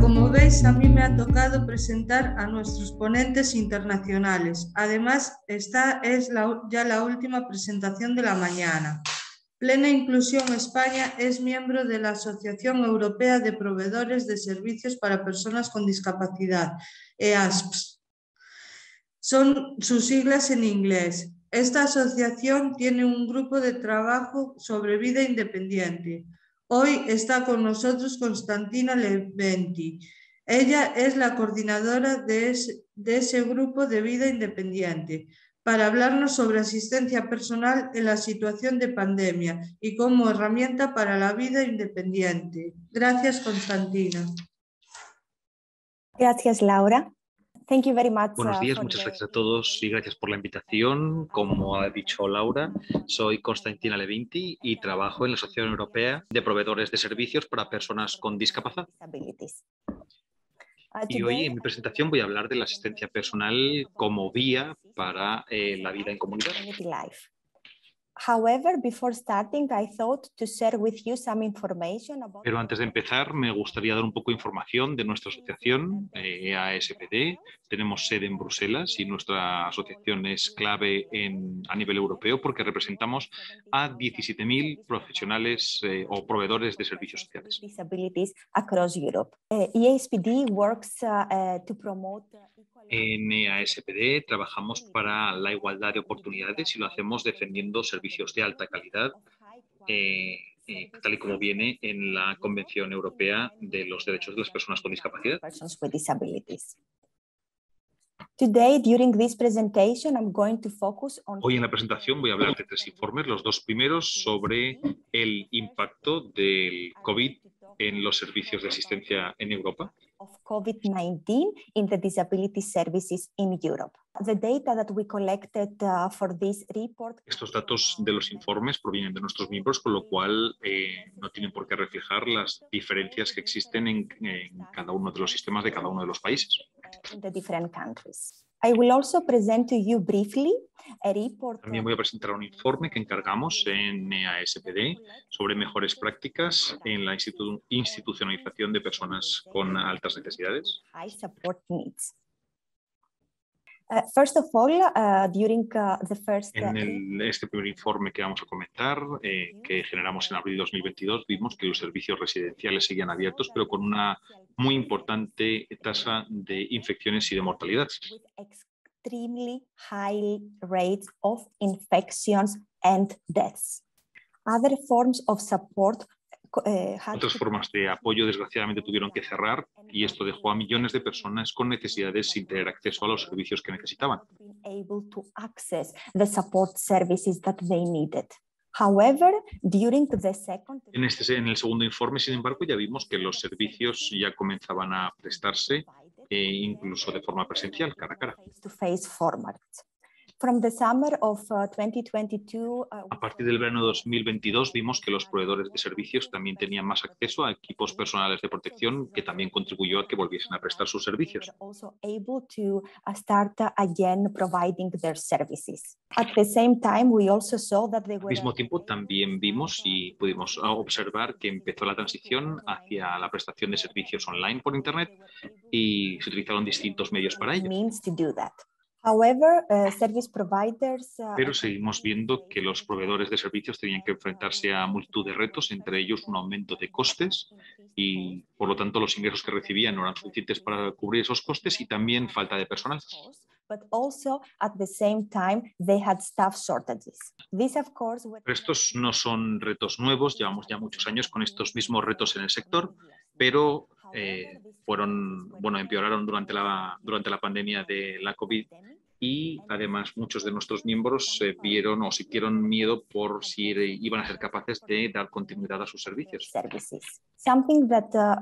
Como veis, a mí me ha tocado presentar a nuestros ponentes internacionales. Además, esta es ya la última presentación de la mañana. Plena Inclusión España es miembro de la Asociación Europea de Proveedores de Servicios para Personas con Discapacidad, EASPS. Son sus siglas en inglés. Esta asociación tiene un grupo de trabajo sobre vida independiente. Hoy está con nosotros Constantina Leventi. Ella es la coordinadora de ese, de ese grupo de vida independiente para hablarnos sobre asistencia personal en la situación de pandemia y como herramienta para la vida independiente. Gracias, Constantina. Gracias, Laura. Thank you very much. Buenos uh, días, muchas gracias a todos y gracias por la invitación. Como ha dicho Laura, soy Constantina Levinti y trabajo en la Asociación Europea de Proveedores de Servicios para Personas con Discapacidad. Uh, Y hoy en mi presentación voy a hablar de la asistencia personal como vía para eh, la vida en comunidad. However, before starting, I thought to share with you some information about Pero antes de empezar, me gustaría dar un poco de información de nuestra asociación, eh, EASPD. Tenemos sede en Bruselas y nuestra asociación es clave en- a nivel europeo porque representamos a 17.000 profesionales eh, o proveedores de servicios sociales. disabilities across Europe. Uh, EASPD works uh, uh, to promote uh, En EASPD trabajamos para la igualdad de oportunidades y lo hacemos defendiendo servicios de alta calidad, eh, eh, tal y como viene en la Convención Europea de los Derechos de las Personas con Discapacidad. persons with disabilities. Today, during this presentation, I'm going to focus on Hoy en la presentación voy a hablar de tres informes, los dos primeros sobre el impacto del COVID en los servicios de asistencia en Europa. Of COVID-19 in the disability services in Europe. The data that we collected uh, for this report Estos datos de los informes provienen de nuestros miembros, con lo cual eh, no tienen por qué reflejar las diferencias que existen en, en cada uno de los sistemas de cada uno de los países. in the different countries. I will also present to you briefly a report También voy a presentar un informe que encargamos en EASPD sobre mejores prácticas en la institu- institucionalización de personas con altas necesidades. high support needs. Uh, first of all, uh, during uh, the first En el- este primer informe que vamos a comentar, eh, que generamos en abril de 2022, vimos que los servicios residenciales seguían abiertos, pero con una muy importante tasa de infecciones y de mortalidad. with extremely high rates of infections and deaths. Other forms of support Otras to formas de apoyo, desgraciadamente, tuvieron que cerrar y esto dejó a millones de personas con necesidades sin tener acceso a los servicios que necesitaban. En, este, en el segundo informe, sin embargo, ya vimos que los servicios ya comenzaban a prestarse eh, incluso de forma presencial, cara a cara. From the summer of uh, 2022, uh, A partir del verano de 2022 vimos que los proveedores de servicios también tenían más acceso a equipos personales de protección, que también contribuyó a que volviesen a prestar sus servicios. were also able to uh, start uh, again providing their services. At the same time, we also saw that they Al mismo tiempo, también vimos y pudimos observar que empezó la transición hacia la prestación de servicios online por Internet y se utilizaron distintos medios para ello. Providers uh, Pero seguimos viendo que los proveedores de servicios tenían que enfrentarse a multitud de retos, entre ellos un aumento de costes y, por lo tanto, los ingresos que recibían no eran suficientes para cubrir esos costes y también falta de personal. Pero estos no son retos nuevos, llevamos ya muchos años con estos mismos retos en el sector, pero eh, fueron, bueno, empeoraron durante la, durante la pandemia de la COVID y además muchos de nuestros miembros eh, vieron o sintieron miedo por si iban a ser capaces de dar continuidad a sus servicios.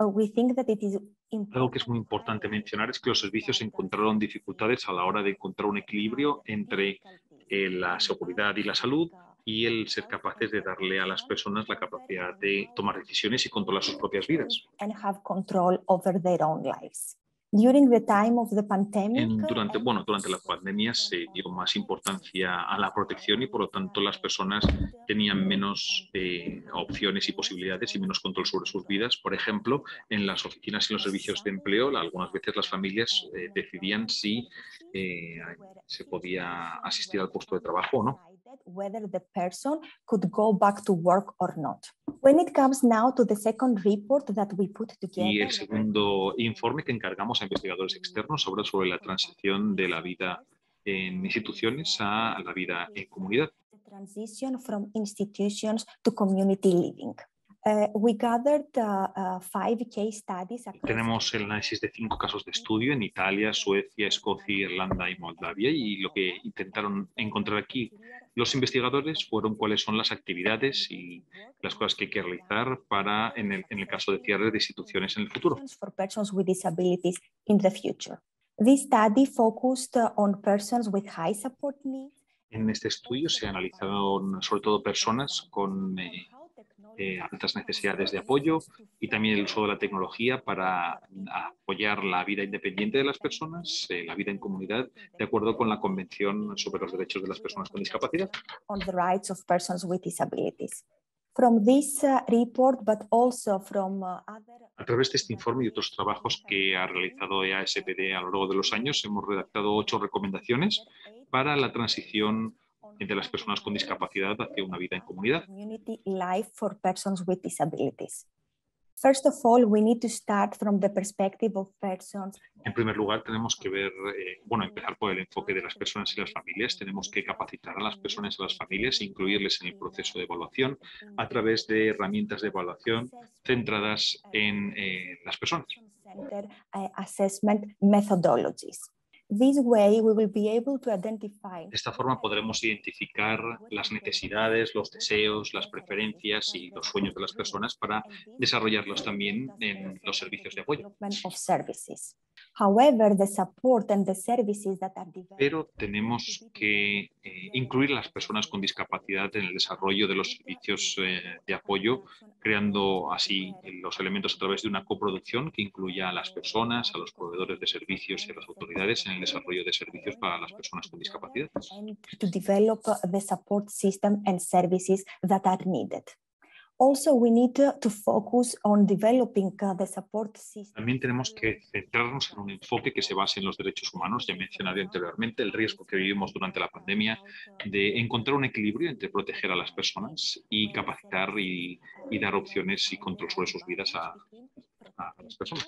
uh, Algo que es muy importante mencionar es que los servicios encontraron dificultades a la hora de encontrar un equilibrio entre eh, la seguridad y la salud y el ser capaces de darle a las personas la capacidad de tomar decisiones y controlar sus propias vidas. During the time of the pandemic, En- durante, bueno, durante la pandemia se dio más importancia a la protección y por lo tanto las personas tenían menos eh, opciones y posibilidades y menos control sobre sus vidas. Por ejemplo, en las oficinas y los servicios de empleo, algunas veces las familias eh, decidían si eh, se podía asistir al puesto de trabajo o no. whether the person could go back to work or not. When it comes now to the second report that we put together, Y el segundo informe que encargamos investigadores externos sobre, sobre la transición de la vida en instituciones a la vida en comunidad. the from institutions to community living. Uh, we gathered uh, uh, five case studies. Tenemos el análisis de cinco casos de estudio en Italia, Suecia, Escocia, Irlanda y Moldavia y lo que intentaron encontrar aquí los investigadores fueron cuáles son las actividades y las cosas que hay que realizar para, en el, en el caso de cierre de instituciones en el futuro. for persons with disabilities in the future. This study focused uh, on persons with high support needs. En este estudio se analizaron sobre todo personas con eh, eh, altas necesidades de apoyo y también el uso de la tecnología para apoyar la vida independiente de las personas, eh, la vida en comunidad, de acuerdo con la Convención sobre los Derechos de las Personas con Discapacidad. on the rights of persons with disabilities. From this uh, report, but also from uh, other A través de este informe y otros trabajos que ha realizado EASPD a lo largo de los años, hemos redactado ocho recomendaciones para la transición de las personas con discapacidad hacia una vida en comunidad. community life for persons with disabilities. First of all, we need to start from the perspective of persons En primer lugar, tenemos que ver, eh, bueno, empezar por el enfoque de las personas y las familias. Tenemos que capacitar a las personas y a las familias e incluirles en el proceso de evaluación a través de herramientas de evaluación centradas en eh, las personas. Uh, assessment methodologies. This way, we will be able to identify De esta forma podremos identificar las necesidades, los deseos, las preferencias y los sueños de las personas para desarrollarlos también en los servicios de apoyo. Pero tenemos que eh, incluir a las personas con discapacidad en el desarrollo de los servicios eh, de apoyo, creando así los elementos a través de una coproducción que incluya a las personas, a los proveedores de servicios y a las autoridades en el desarrollo de servicios para las personas con discapacidad. to develop the support system and services that are needed. Also, we need to focus on developing uh, the support system. También tenemos que centrarnos en un enfoque que se base en los derechos humanos. Ya mencioné anteriormente el riesgo que vivimos durante la pandemia de encontrar un equilibrio entre proteger a las personas y capacitar y, y dar opciones y control sobre sus vidas a, a las personas.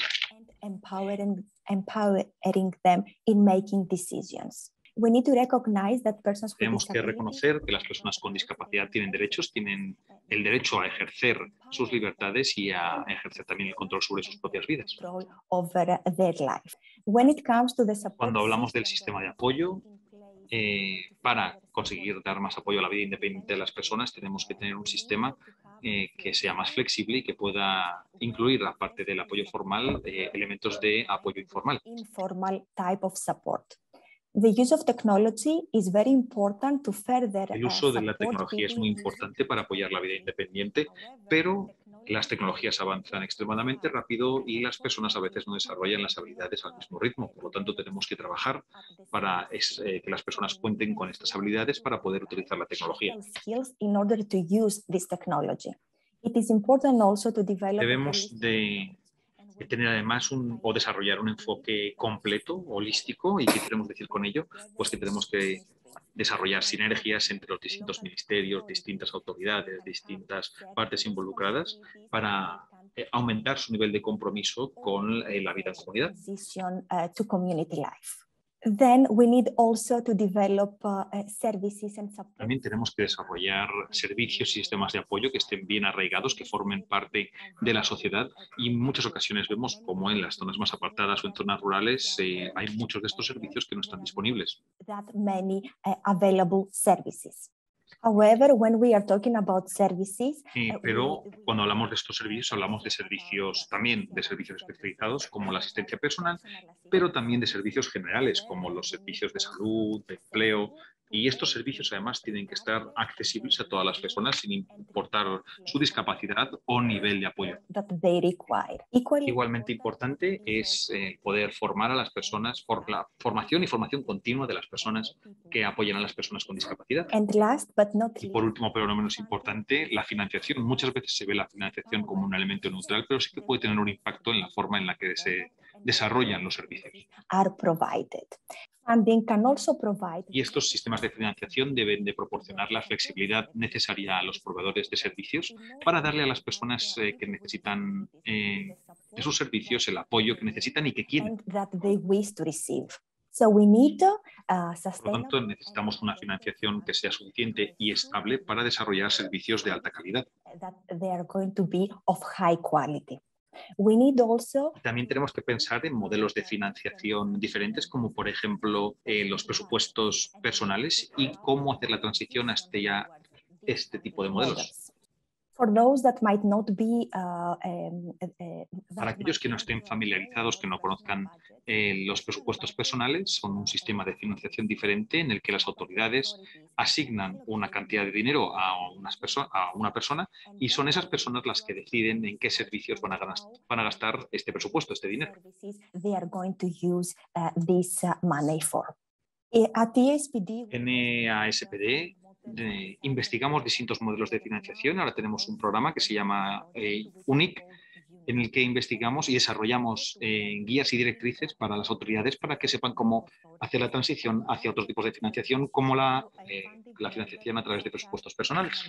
Empowering, empowering them in making decisions. We need to recognize that persons with Tenemos que reconocer que las personas con discapacidad tienen derechos, tienen el derecho a ejercer sus libertades y a ejercer también el control sobre sus propias vidas. control over their life. When it comes to the support Cuando hablamos del sistema de apoyo, eh, para conseguir dar más apoyo a la vida independiente de las personas, tenemos que tener un sistema eh, que sea más flexible y que pueda incluir, aparte del apoyo formal, eh, elementos de apoyo informal. informal type of support. The use of technology is very important to further El uh, uso de la tecnología es muy importante para apoyar la vida independiente, pero las tecnologías avanzan extremadamente rápido y las personas a veces no desarrollan las habilidades al mismo ritmo. Por lo tanto, tenemos que trabajar para es- eh, que las personas cuenten con estas habilidades para poder utilizar la tecnología. Debemos de, de tener además un, o desarrollar un enfoque completo, holístico, y qué queremos decir con ello, pues que tenemos que desarrollar sinergias entre los distintos ministerios, distintas autoridades, distintas partes involucradas para eh, aumentar su nivel de compromiso con eh, la vida en comunidad. Then we need also to develop uh, uh, services and support También tenemos que desarrollar servicios y sistemas de apoyo que estén bien arraigados, que formen parte de la sociedad y en muchas ocasiones vemos como en las zonas más apartadas o en zonas rurales eh, hay muchos de estos servicios que no están disponibles. that many uh, available services. However, when we are talking about services, Eh, pero cuando hablamos de estos servicios, hablamos de servicios también de servicios especializados como la asistencia personal, pero también de servicios generales como los servicios de salud, de empleo, Y estos servicios además tienen que estar accesibles a todas las personas sin importar su discapacidad o nivel de apoyo. Igualmente importante es eh, poder formar a las personas por la formación y formación continua de las personas que apoyan a las personas con discapacidad. y por último, pero no menos importante, la financiación. Muchas veces se ve la financiación como un elemento neutral, pero sí que puede tener un impacto en la forma en la que se desarrollan los servicios. Y estos sistemas de financiación deben de proporcionar la flexibilidad necesaria a los proveedores de servicios para darle a las personas eh, que necesitan eh, esos servicios el apoyo que necesitan y que quieren. Por lo tanto, necesitamos una financiación que sea suficiente y estable para desarrollar servicios de alta calidad. También tenemos que pensar en modelos de financiación diferentes, como por ejemplo eh, los presupuestos personales y cómo hacer la transición hasta ya este tipo de modelos. Uh, um, uh, uh, Para aquellos que no estén familiarizados, que no conozcan eh, los presupuestos personales, son un sistema de financiación diferente en el que las autoridades asignan una cantidad de dinero a, unas a una persona y son esas personas las que deciden en qué servicios van a, van a gastar este presupuesto, este dinero. En Investigamos distintos modelos de financiación. Ahora tenemos un programa que se llama eh, UNIC, en el que investigamos y desarrollamos eh, guías y directrices para las autoridades para que sepan cómo hacer la transición hacia otros tipos de financiación, como la, eh, la financiación a través de presupuestos personales.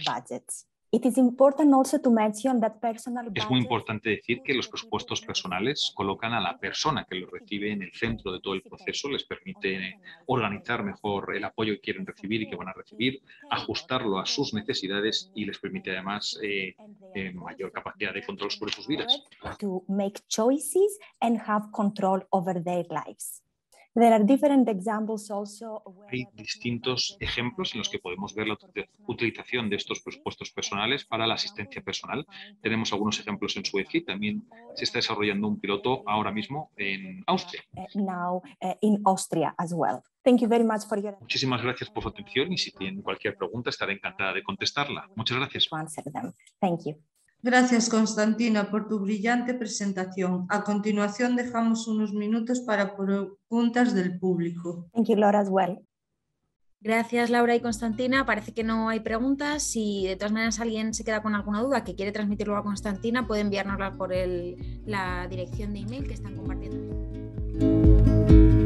Es muy importante decir que los presupuestos personales colocan a la persona que lo recibe en el centro de todo el proceso, les permite organizar mejor el apoyo que quieren recibir y que van a recibir, ajustarlo a sus necesidades y les permite además eh, eh, mayor capacidad de control sobre sus vidas. Hay distintos ejemplos en los que podemos ver la utilización de estos presupuestos personales para la asistencia personal. Tenemos algunos ejemplos en Suecia y también se está desarrollando un piloto ahora mismo en Austria. Muchísimas gracias por su atención y si tienen cualquier pregunta estaré encantada de contestarla. Muchas gracias. Gracias, Constantina, por tu brillante presentación. A continuación, dejamos unos minutos para preguntas del público. Thank you, Laura, as well. Gracias, Laura y Constantina. Parece que no hay preguntas. Si de todas maneras alguien se queda con alguna duda que quiere transmitirlo a Constantina, puede enviárnosla por la dirección de email que están compartiendo.